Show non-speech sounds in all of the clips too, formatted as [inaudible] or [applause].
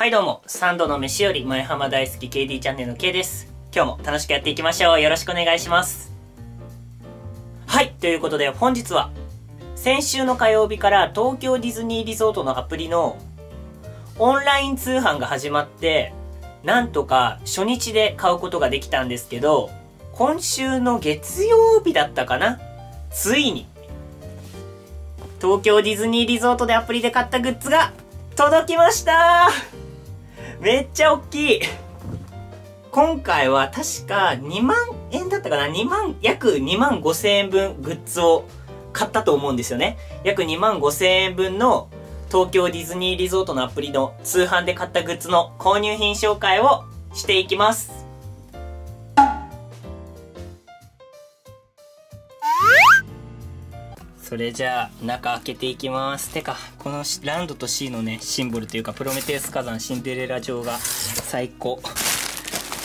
はいどうも、三度の飯より前浜大好き KD チャンネルの K です。今日も楽しくやっていきましょう。よろしくお願いします。はい、ということで本日は、先週の火曜日から東京ディズニーリゾートのアプリのオンライン通販が始まって、なんとか初日で買うことができたんですけど、今週の月曜日だったかな？ついに、東京ディズニーリゾートでアプリで買ったグッズが届きましためっちゃ大きい今回は確か2万円だったかな ?2 万、約2万5千円分グッズを買ったと思うんですよね。約2万5千円分の東京ディズニーリゾートのアプリの通販で買ったグッズの購入品紹介をしていきます。それじゃあ中開けていきます。てかこのランドと C のねシンボルというかプロメテウス火山シンデレラ城が最高。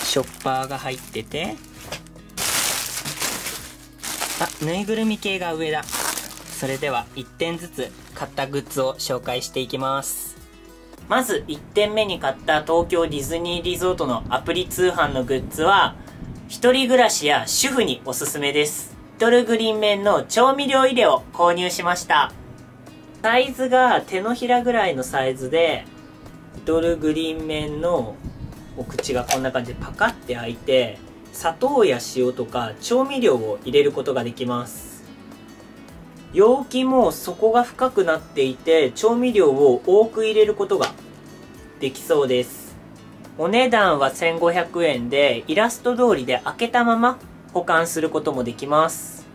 ショッパーが入ってて。あぬいぐるみ系が上だ。それでは1点ずつ買ったグッズを紹介していきます。まず1点目に買った東京ディズニーリゾートのアプリ通販のグッズは一人暮らしや主婦におすすめです。トルグリーン麺の調味料入れを購入しました。サイズが手のひらぐらいのサイズで、リトルグリーン麺のお口がこんな感じでパカって開いて、砂糖や塩とか調味料を入れることができます。容器も底が深くなっていて、調味料を多く入れることができそうです。お値段は1500円で、イラスト通りで開けたまま保管することもできます。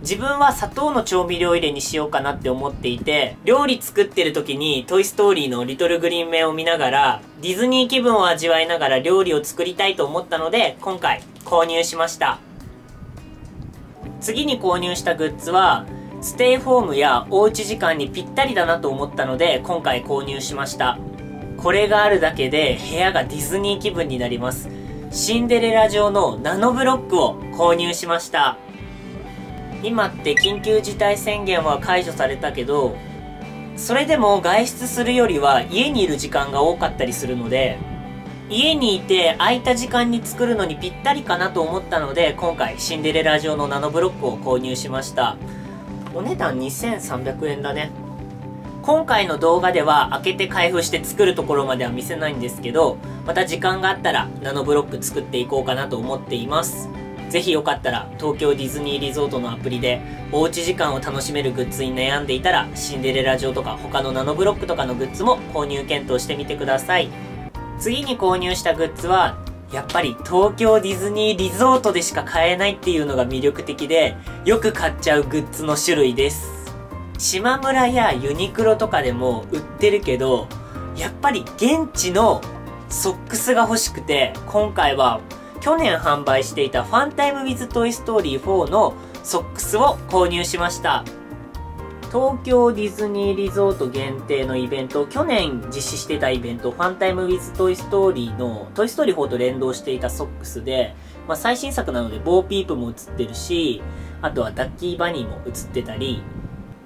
自分は砂糖の調味料入れにしようかなって思っていて、料理作ってる時にトイストーリーのリトルグリーン麺を見ながら、ディズニー気分を味わいながら料理を作りたいと思ったので、今回購入しました。次に購入したグッズは、ステイホームやおうち時間にぴったりだなと思ったので、今回購入しました。これがあるだけで部屋がディズニー気分になります。シンデレラ状のナノブロックを購入しました。今って緊急事態宣言は解除されたけど、それでも外出するよりは家にいる時間が多かったりするので、家にいて空いた時間に作るのにぴったりかなと思ったので、今回シンデレラ状のナノブロックを購入しました。お値段2300円だね。今回の動画では開けて開封して作るところまでは見せないんですけど、また時間があったらナノブロック作っていこうかなと思っています。ぜひよかったら東京ディズニーリゾートのアプリでおうち時間を楽しめるグッズに悩んでいたらシンデレラ城とか他のナノブロックとかのグッズも購入検討してみてください。次に購入したグッズはやっぱり東京ディズニーリゾートでしか買えないっていうのが魅力的でよく買っちゃうグッズの種類です。島村やユニクロとかでも売ってるけど、やっぱり現地のソックスが欲しくて、今回は去年販売していたファンタイムウィズトイストーリー4のソックスを購入しました。東京ディズニーリゾート限定のイベント、去年実施してたイベント、ファンタイムウィズトイストーリーのトイストーリー4と連動していたソックスで、まあ、最新作なのでボーピープも映ってるし、あとはダッキーバニーも映ってたり、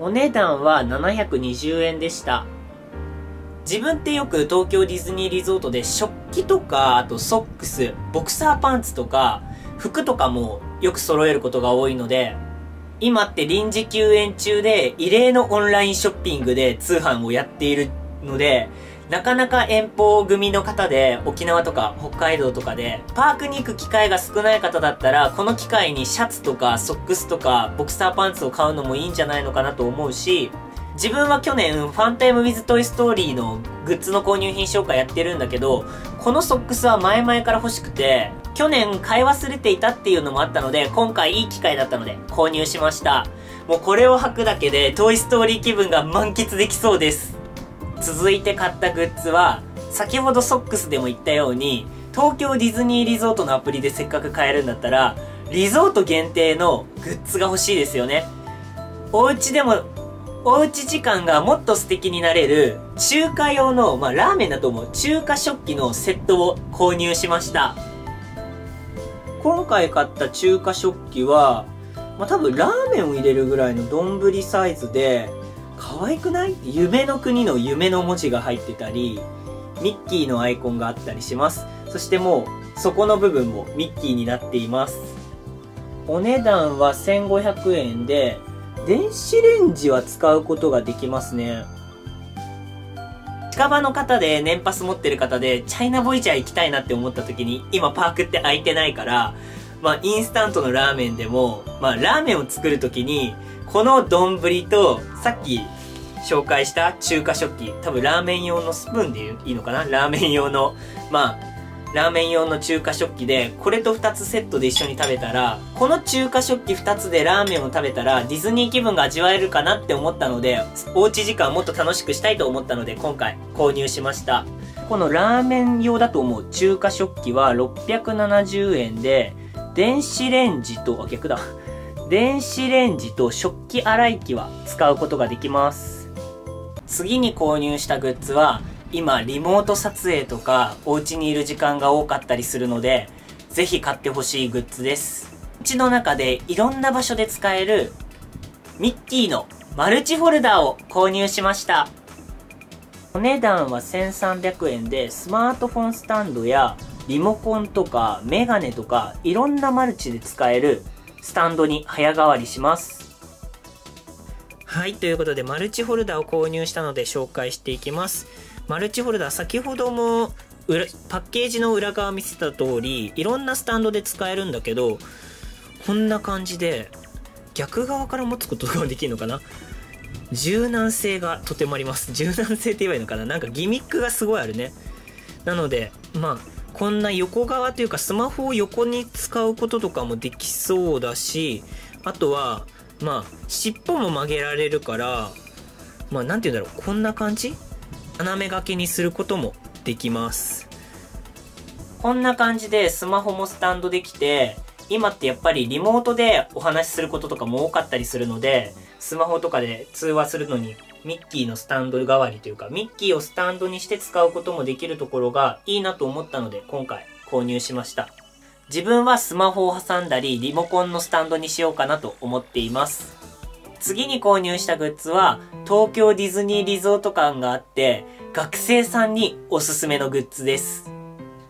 お値段は720円でした。自分ってよく東京ディズニーリゾートで食器とか、あとソックス、ボクサーパンツとか、服とかもよく揃えることが多いので、今って臨時休園中で異例のオンラインショッピングで通販をやっているので、なかなか遠方組の方で沖縄とか北海道とかでパークに行く機会が少ない方だったらこの機会にシャツとかソックスとかボクサーパンツを買うのもいいんじゃないのかなと思うし自分は去年ファンタイムウィズトイストーリーのグッズの購入品紹介やってるんだけどこのソックスは前々から欲しくて去年買い忘れていたっていうのもあったので今回いい機会だったので購入しました。もうこれを履くだけでトイストーリー気分が満喫できそうです。続いて買ったグッズは、先ほどソックスでも言ったように、東京ディズニーリゾートのアプリでせっかく買えるんだったら、リゾート限定のグッズが欲しいですよね。お家でも、おうち時間がもっと素敵になれる、中華用の、まあ、ラーメンだと思う、中華食器のセットを購入しました。今回買った中華食器は、まあ、多分ラーメンを入れるぐらいの丼サイズで、可愛くない？夢の国の夢の文字が入ってたり、ミッキーのアイコンがあったりします。そしてもう、底の部分もミッキーになっています。お値段は1500円で、電子レンジは使うことができますね。近場の方で年パス持ってる方で、チャイナボイジャー行きたいなって思った時に、今パークって空いてないから、まあ、インスタントのラーメンでも、まあ、ラーメンを作る時に、この丼と、さっき紹介した中華食器、多分ラーメン用のスプーンでいいのかな？ラーメン用の、まあ、ラーメン用の中華食器で、これと2つセットで一緒に食べたら、この中華食器2つでラーメンを食べたら、ディズニー気分が味わえるかなって思ったので、おうち時間もっと楽しくしたいと思ったので、今回購入しました。このラーメン用だと思う中華食器は670円で、電子レンジと、あ、逆だ。電子レンジと食器洗い機は使うことができます。次に購入したグッズは、今リモート撮影とかお家にいる時間が多かったりするので、ぜひ買ってほしいグッズです。うちの中でいろんな場所で使えるミッキーのマルチフォルダーを購入しました。お値段は1300円でスマートフォンスタンドやリモコンとかメガネとかいろんなマルチで使えるスタンドに早変わりします。はい、ということでマルチホルダーを購入したので紹介していきます。マルチホルダー、先ほどもパッケージの裏側見せた通り、いろんなスタンドで使えるんだけど、こんな感じで、逆側から持つことができるのかな？柔軟性がとてもあります。柔軟性って言えばいいのかな？なんかギミックがすごいあるね。なので、まあ、こんな横側というかスマホを横に使うこととかもできそうだし、あとは、まあ、尻尾も曲げられるから、まあ、なんて言うんだろう、こんな感じ？斜め掛けにすることもできます。こんな感じでスマホもスタンドできて、今ってやっぱりリモートでお話しすることとかも多かったりするので、スマホとかで通話するのにミッキーのスタンド代わりというか、ミッキーをスタンドにして使うこともできるところがいいなと思ったので今回購入しました。自分はスマホを挟んだりリモコンのスタンドにしようかなと思っています。次に購入したグッズは東京ディズニーリゾート館があって学生さんにおすすめのグッズです。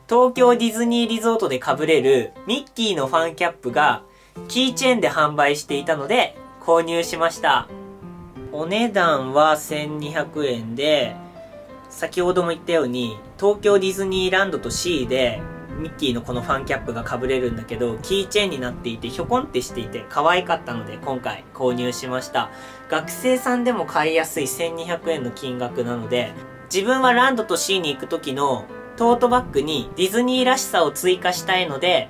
東京ディズニーリゾートで被れるミッキーのファンキャップがキーチェーンで販売していたので購入しました。お値段は1200円で、先ほども言ったように、東京ディズニーランドと C で、ミッキーのこのファンキャップが被れるんだけど、キーチェーンになっていて、ひょこんってしていて、可愛かったので、今回購入しました。学生さんでも買いやすい1200円の金額なので、自分はランドと C に行く時のトートバッグにディズニーらしさを追加したいので、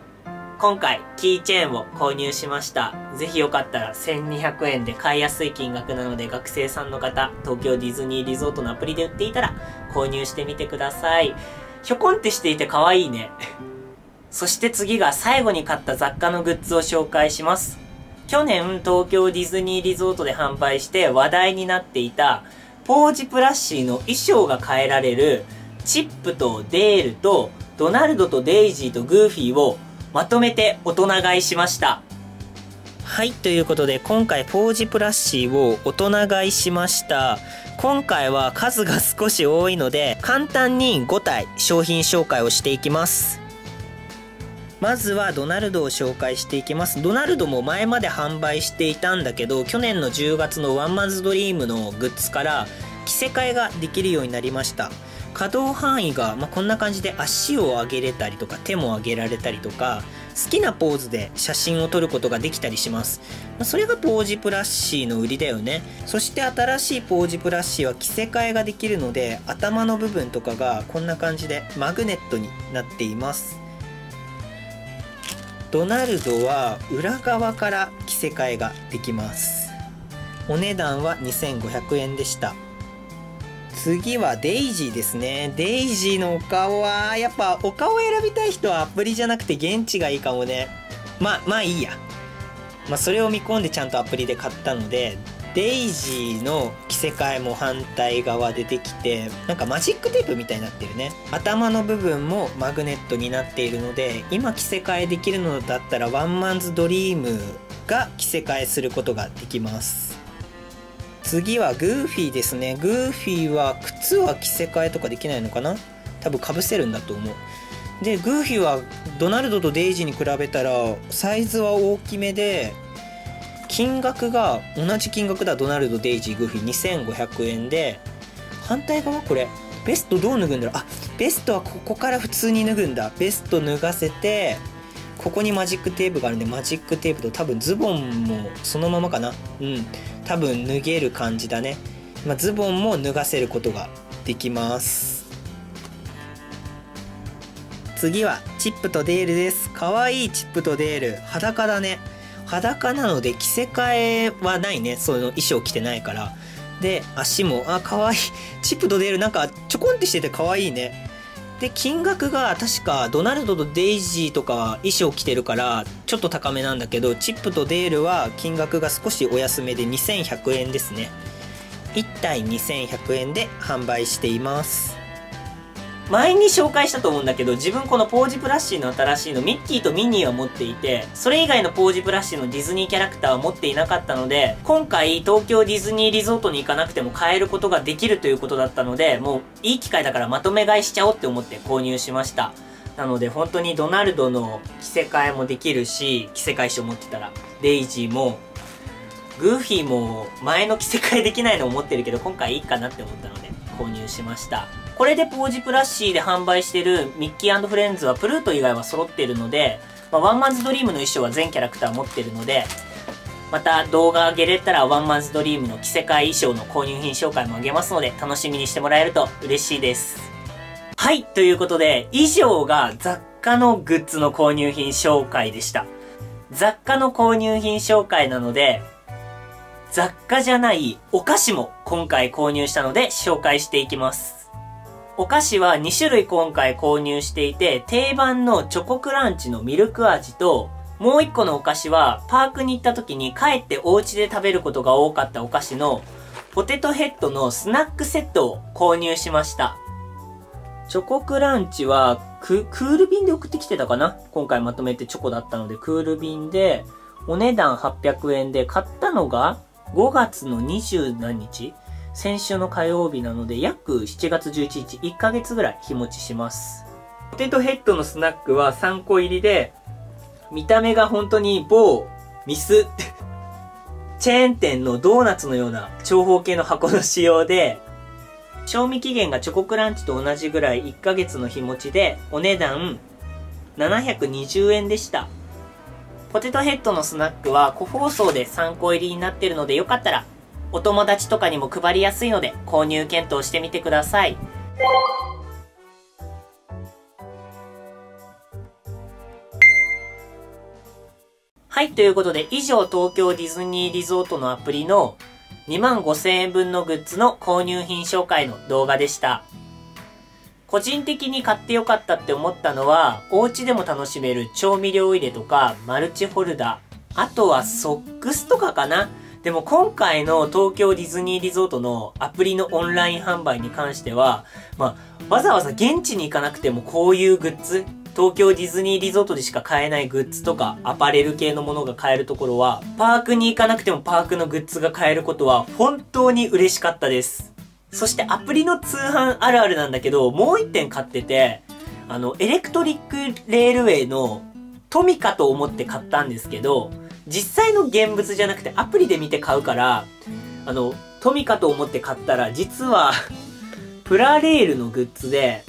今回、キーチェーンを購入しました。ぜひよかったら1200円で買いやすい金額なので学生さんの方、東京ディズニーリゾートのアプリで売っていたら購入してみてください。ひょこんってしていて可愛いね。そして次が最後に買った雑貨のグッズを紹介します。去年東京ディズニーリゾートで販売して話題になっていたポージプラッシーの衣装が変えられるチップとデールとドナルドとデイジーとグーフィーをまとめて大人買いしました。はい、ということで今回ポージプラッシーを大人買いしました。今回は数が少し多いので簡単に5体商品紹介をしていきます。まずはドナルドを紹介していきます。ドナルドも前まで販売していたんだけど、去年の10月のワンマンズドリームのグッズから着せ替えができるようになりました。可動範囲が、まあ、こんな感じで足を上げれたりとか手も上げられたりとか好きなポーズで写真を撮ることができたりします、まあ、それがポージプラッシーの売りだよね。そして新しいポージプラッシーは着せ替えができるので頭の部分とかがこんな感じでマグネットになっています。ドナルドは裏側から着せ替えができます。お値段は2500円でした。次はデイジーですね。デイジーのお顔は、やっぱお顔選びたい人はアプリじゃなくて現地がいいかもね。まあ、まあいいや。まあそれを見込んでちゃんとアプリで買ったので、デイジーの着せ替えも反対側でできて、なんかマジックテープみたいになってるね。頭の部分もマグネットになっているので、今着せ替えできるのだったらワンマンズドリームが着せ替えすることができます。次はグーフィーですね。グーフィーは靴は着せ替えとかできないのかな？多分かぶせるんだと思う。でグーフィーはドナルドとデイジーに比べたらサイズは大きめで金額が同じ金額だ。ドナルドデイジーグーフィー。2500円で。反対側これベストどう脱ぐんだろう？あベストはここから普通に脱ぐんだ。ベスト脱がせてここにマジックテープがあるんでマジックテープと多分ズボンもそのままかな。うん。多分脱げる感じだね、まあ、ズボンも脱がせることができます。次はチップとデールです。かわいいチップとデール。裸だね。裸なので着せ替えはないね。その衣装着てないから。で足もあ可愛い。チップとデールなんかちょこんってしてて可愛いね。で金額が確かドナルドとデイジーとか衣装着てるからちょっと高めなんだけどチップとデールは金額が少しお安めで2100円ですね。1体2100円で販売しています。前に紹介したと思うんだけど、自分このポージブラッシーの新しいのミッキーとミニーは持っていて、それ以外のポージブラッシーのディズニーキャラクターは持っていなかったので、今回東京ディズニーリゾートに行かなくても買えることができるということだったので、もういい機会だからまとめ買いしちゃおうって思って購入しました。なので本当にドナルドの着せ替えもできるし、着せ替え書持ってたら、デイジーも、グーフィーも前の着せ替えできないのを持ってるけど、今回いいかなって思ったので購入しました。これでポージプラッシーで販売してるミッキーフレンズはプルート以外は揃ってるので、まあ、ワンマンズドリームの衣装は全キャラクター持ってるので、また動画上げれたらワンマンズドリームの着せ替え衣装の購入品紹介もあげますので楽しみにしてもらえると嬉しいです。はい、ということで以上が雑貨のグッズの購入品紹介でした。雑貨の購入品紹介なので、雑貨じゃないお菓子も今回購入したので紹介していきます。お菓子は2種類今回購入していて、定番のチョコクランチのミルク味と、もう1個のお菓子はパークに行った時に帰ってお家で食べることが多かったお菓子のポテトヘッドのスナックセットを購入しました。チョコクランチはククール便で送ってきてたかな？今回まとめてチョコだったのでクール便でお値段800円で買ったのが5月の20何日？先週の火曜日なので約7月11日、1ヶ月ぐらい日持ちします。ポテトヘッドのスナックは3個入りで、見た目が本当に某ミスチェーン店のドーナツのような長方形の箱の仕様で、賞味期限がチョコクランチと同じぐらい1ヶ月の日持ちで、お値段720円でした。ポテトヘッドのスナックは個包装で3個入りになってるのでよかったらお友達とかにも配りやすいので購入検討してみてください。はい、ということで以上東京ディズニーリゾートのアプリの2万5000円分のグッズの購入品紹介の動画でした。個人的に買ってよかったって思ったのは、お家でも楽しめる調味料入れとかマルチホルダー、あとはソックスとかかなでも今回の東京ディズニーリゾートのアプリのオンライン販売に関しては、まあ、わざわざ現地に行かなくてもこういうグッズ、東京ディズニーリゾートでしか買えないグッズとかアパレル系のものが買えるところは、パークに行かなくてもパークのグッズが買えることは本当に嬉しかったです。そしてアプリの通販あるあるなんだけど、もう一点買ってて、あの、エレクトリックレールウェイのトミカと思って買ったんですけど、実際の現物じゃなくてアプリで見て買うから、あの、トミカと思って買ったら、実は [laughs] プラレールのグッズで、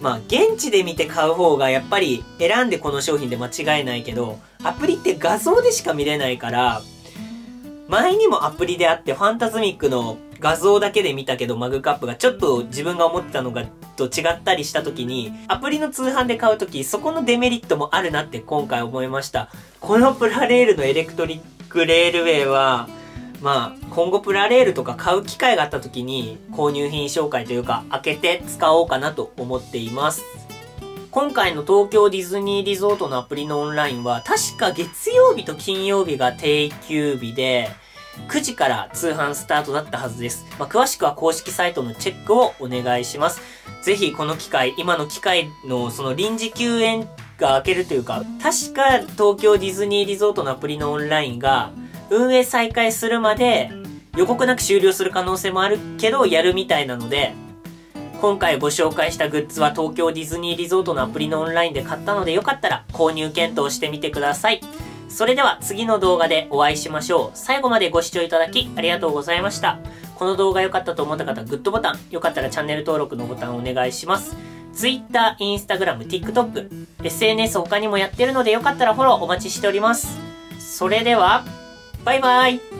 まあ、現地で見て買う方がやっぱり選んでこの商品で間違いないけど、アプリって画像でしか見れないから、前にもアプリであって、ファンタズミックの画像だけで見たけどマグカップがちょっと自分が思ってたのがと違ったりした時に、アプリの通販で買う時、そこのデメリットもあるなって今回思いました。このプラレールのエレクトリックレールウェイは、まあ、今後プラレールとか買う機会があった時に、購入品紹介というか、開けて使おうかなと思っています。今回の東京ディズニーリゾートのアプリのオンラインは、確か月曜日と金曜日が定休日で、9時から通販スタートだったはずです。まあ、詳しくは公式サイトのチェックをお願いします。ぜひこの機会、今の機会のその臨時休園が明けるというか、確か東京ディズニーリゾートのアプリのオンラインが運営再開するまで予告なく終了する可能性もあるけどやるみたいなので、今回ご紹介したグッズは東京ディズニーリゾートのアプリのオンラインで買ったのでよかったら購入検討してみてください。それでは次の動画でお会いしましょう。最後までご視聴いただきありがとうございました。この動画良かったと思った方、グッドボタン、良かったらチャンネル登録のボタンをお願いします。Twitter、Instagram、TikTok、SNS 他にもやってるので良かったらフォローお待ちしております。それでは、バイバイ